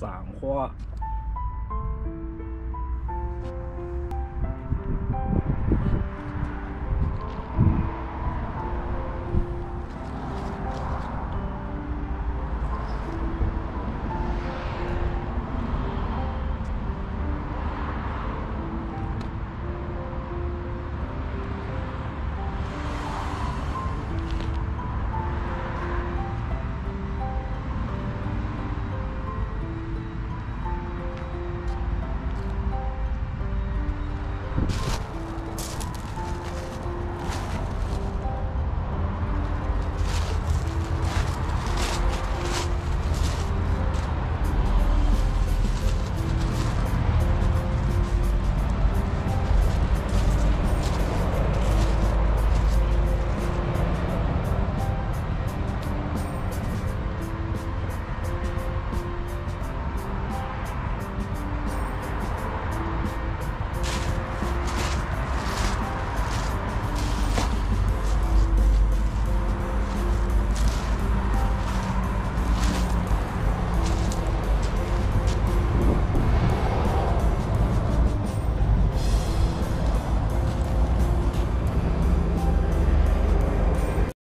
赏花。you